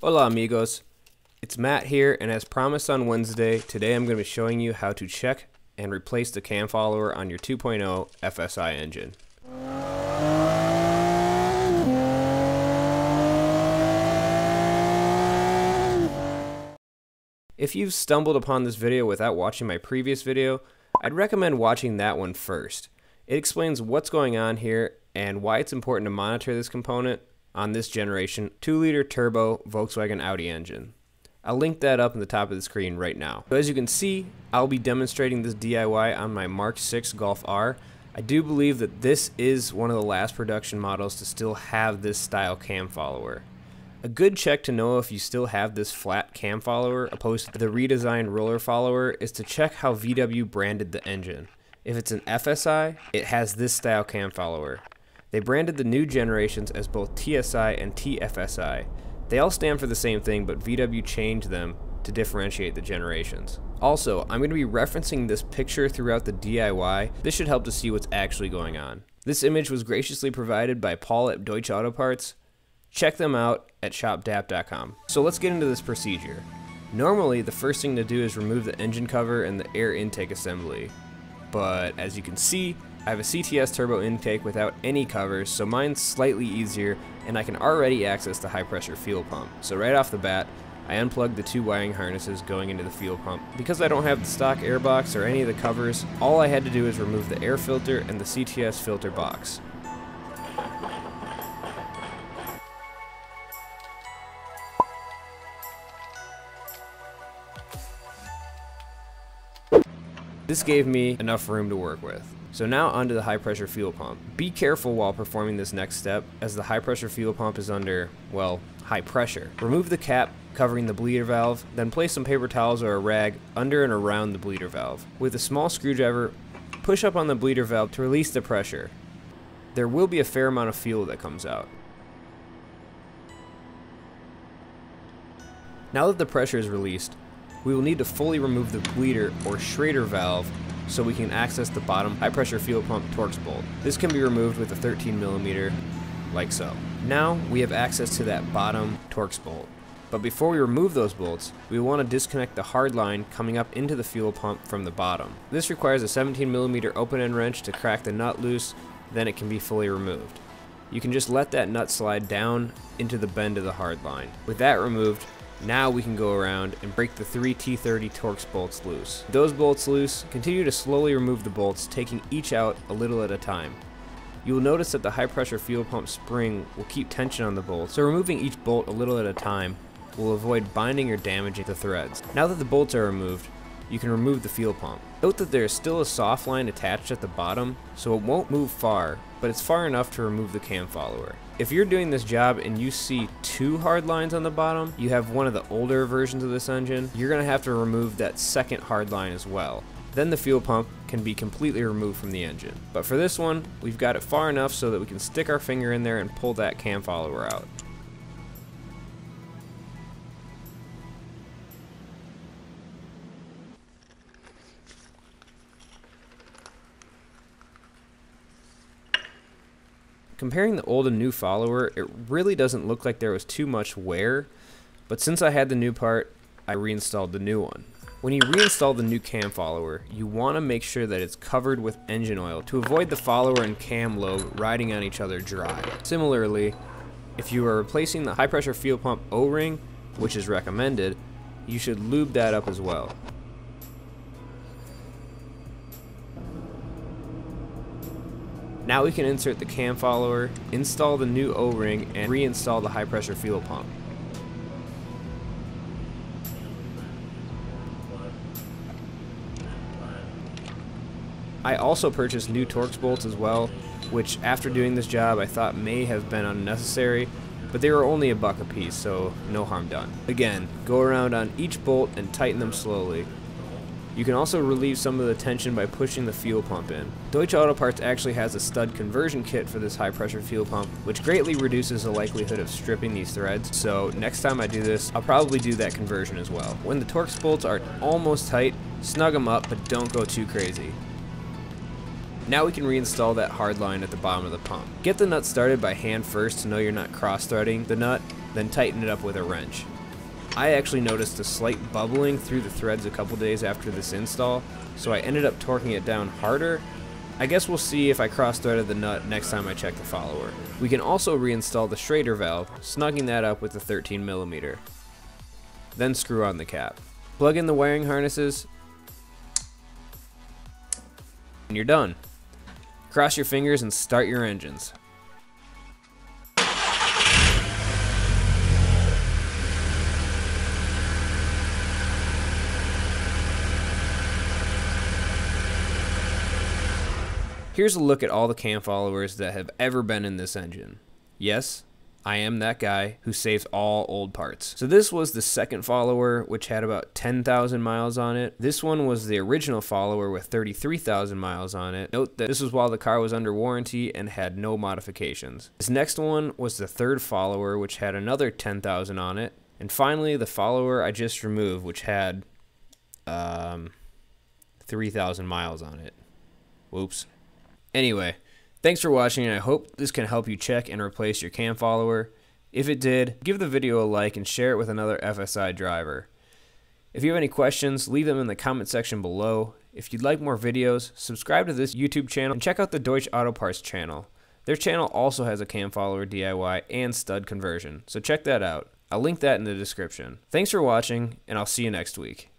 Hola amigos, it's Matt here and as promised on Wednesday, today I'm going to be showing you how to check and replace the cam follower on your 2.0 FSI engine. If you've stumbled upon this video without watching my previous video, I'd recommend watching that one first. It explains what's going on here and why it's important to monitor this component on this generation 2 liter turbo Volkswagen Audi engine. I'll link that up in the top of the screen right now. So as you can see, I'll be demonstrating this DIY on my Mark 6 Golf R. I do believe that this is one of the last production models to still have this style cam follower. A good check to know if you still have this flat cam follower opposed to the redesigned roller follower is to check how VW branded the engine. If it's an FSI, it has this style cam follower. They branded the new generations as both TSI and TFSI. They all stand for the same thing, but VW changed them to differentiate the generations. Also, I'm going to be referencing this picture throughout the DIY. This should help to see what's actually going on. This image was graciously provided by Paul at Deutsche Auto Parts. Check them out at shopdap.com. So let's get into this procedure. Normally, the first thing to do is remove the engine cover and the air intake assembly. But as you can see, I have a CTS turbo intake without any covers, so mine's slightly easier, and I can already access the high pressure fuel pump. So right off the bat, I unplugged the two wiring harnesses going into the fuel pump. Because I don't have the stock air box or any of the covers, all I had to do is remove the air filter and the CTS filter box. This gave me enough room to work with. So now onto the high pressure fuel pump. Be careful while performing this next step as the high pressure fuel pump is under, well, high pressure. Remove the cap covering the bleeder valve, then place some paper towels or a rag under and around the bleeder valve. With a small screwdriver, push up on the bleeder valve to release the pressure. There will be a fair amount of fuel that comes out. Now that the pressure is released, we will need to fully remove the bleeder or Schrader valve so we can access the bottom high pressure fuel pump Torx bolt. This can be removed with a 13 millimeter, like so. Now we have access to that bottom Torx bolt. But before we remove those bolts, we want to disconnect the hard line coming up into the fuel pump from the bottom. This requires a 17 millimeter open end wrench to crack the nut loose, then it can be fully removed. You can just let that nut slide down into the bend of the hard line. With that removed, now we can go around and break the three T30 Torx bolts loose. Those bolts loose, continue to slowly remove the bolts, taking each out a little at a time. You will notice that the high pressure fuel pump spring will keep tension on the bolt, so removing each bolt a little at a time will avoid binding or damaging the threads. Now that the bolts are removed, you can remove the fuel pump. Note that there is still a soft line attached at the bottom, so it won't move far, but it's far enough to remove the cam follower. If you're doing this job and you see two hard lines on the bottom, you have one of the older versions of this engine, you're going to have to remove that second hard line as well. Then the fuel pump can be completely removed from the engine. But for this one, we've got it far enough so that we can stick our finger in there and pull that cam follower out. Comparing the old and new follower, it really doesn't look like there was too much wear, but since I had the new part, I reinstalled the new one. When you reinstall the new cam follower, you want to make sure that it's covered with engine oil to avoid the follower and cam lobe riding on each other dry. Similarly, if you are replacing the high pressure fuel pump O-ring, which is recommended, you should lube that up as well. Now we can insert the cam follower, install the new O-ring, and reinstall the high pressure fuel pump. I also purchased new Torx bolts as well, which after doing this job I thought may have been unnecessary, but they were only a buck a piece, so no harm done. Again, go around on each bolt and tighten them slowly. You can also relieve some of the tension by pushing the fuel pump in. Deutsche Auto Parts actually has a stud conversion kit for this high pressure fuel pump, which greatly reduces the likelihood of stripping these threads, so next time I do this, I'll probably do that conversion as well. When the Torx bolts are almost tight, snug them up, but don't go too crazy. Now we can reinstall that hard line at the bottom of the pump. Get the nut started by hand first to know you're not cross-threading the nut, then tighten it up with a wrench. I actually noticed a slight bubbling through the threads a couple days after this install, so I ended up torquing it down harder. I guess we'll see if I cross-threaded the nut next time I check the follower. We can also reinstall the Schrader valve, snugging that up with the 13mm. Then screw on the cap. Plug in the wiring harnesses, and you're done. Cross your fingers and start your engines. Here's a look at all the cam followers that have ever been in this engine. Yes, I am that guy who saves all old parts. So this was the second follower, which had about 10,000 miles on it. This one was the original follower with 33,000 miles on it. Note that this was while the car was under warranty and had no modifications. This next one was the third follower, which had another 10,000 on it. And finally, the follower I just removed, which had um, 3,000 miles on it. Whoops. Anyway, thanks for watching and I hope this can help you check and replace your cam follower. If it did, give the video a like and share it with another FSI driver. If you have any questions, leave them in the comment section below. If you'd like more videos, subscribe to this YouTube channel and check out the Deutsche Auto Parts channel. Their channel also has a cam follower DIY and stud conversion, so check that out. I'll link that in the description. Thanks for watching, and I'll see you next week.